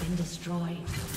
been destroyed.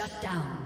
Shut down.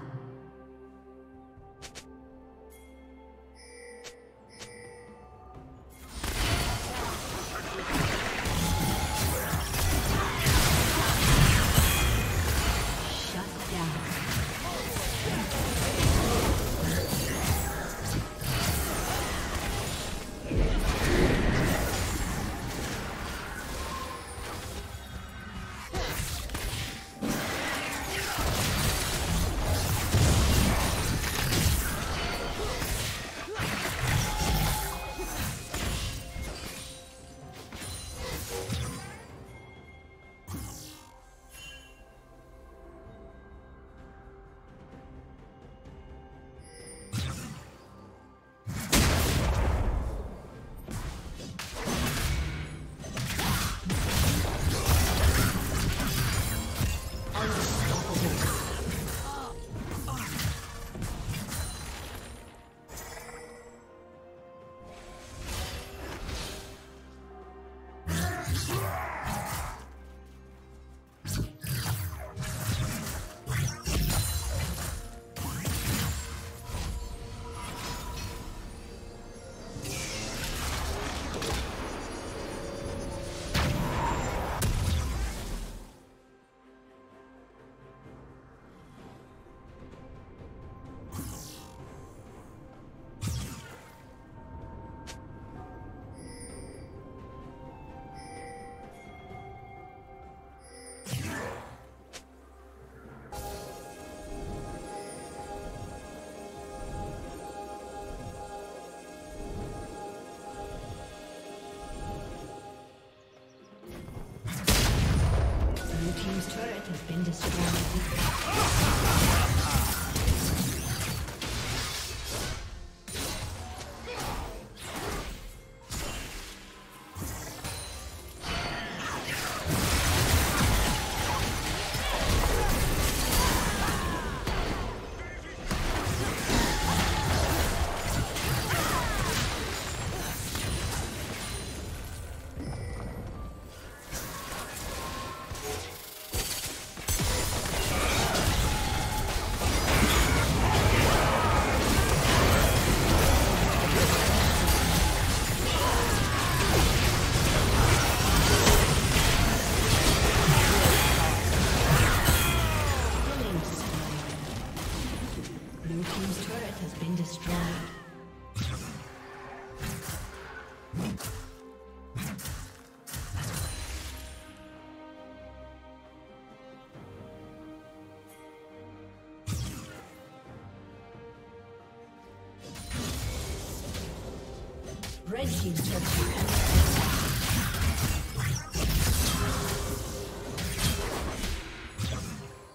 Red Team's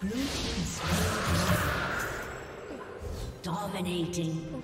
Blue Team's Dominating.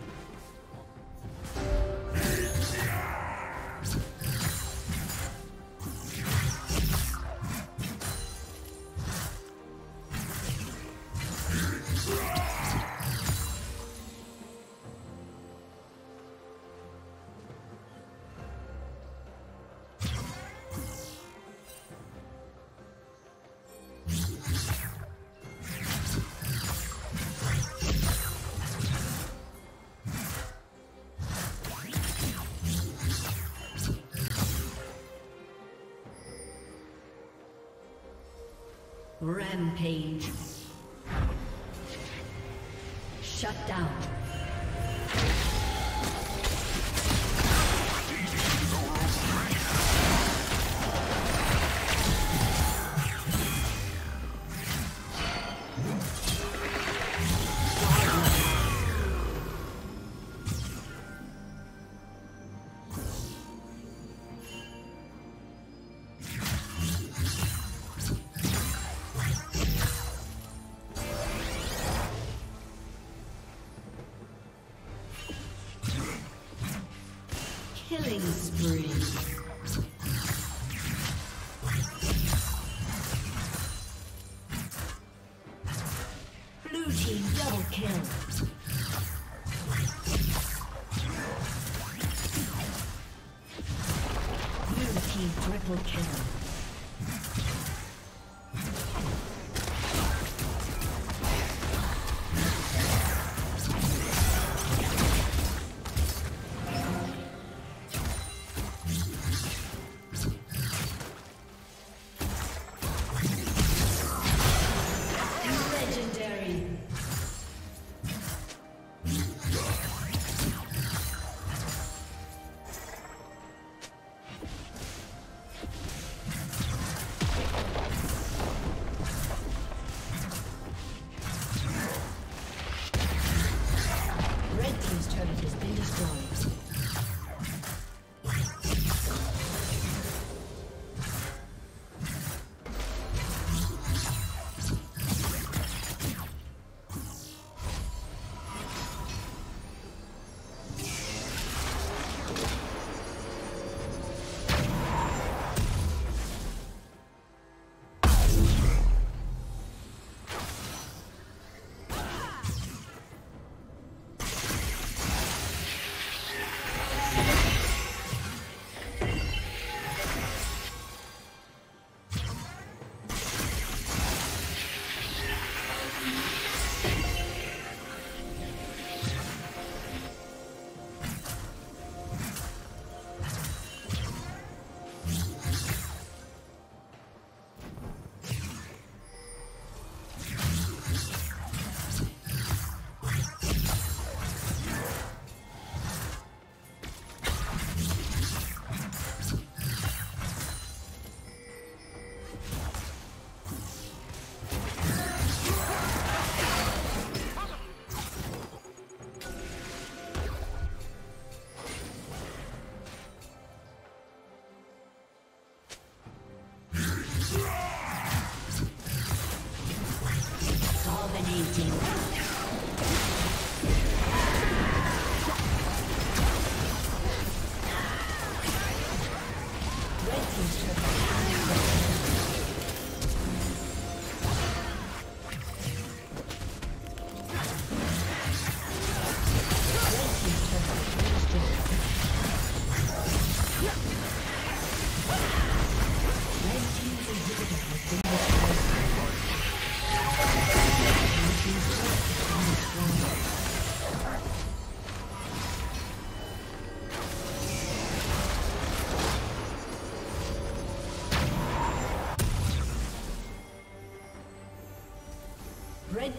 Rampage. Shut down. Killing spree.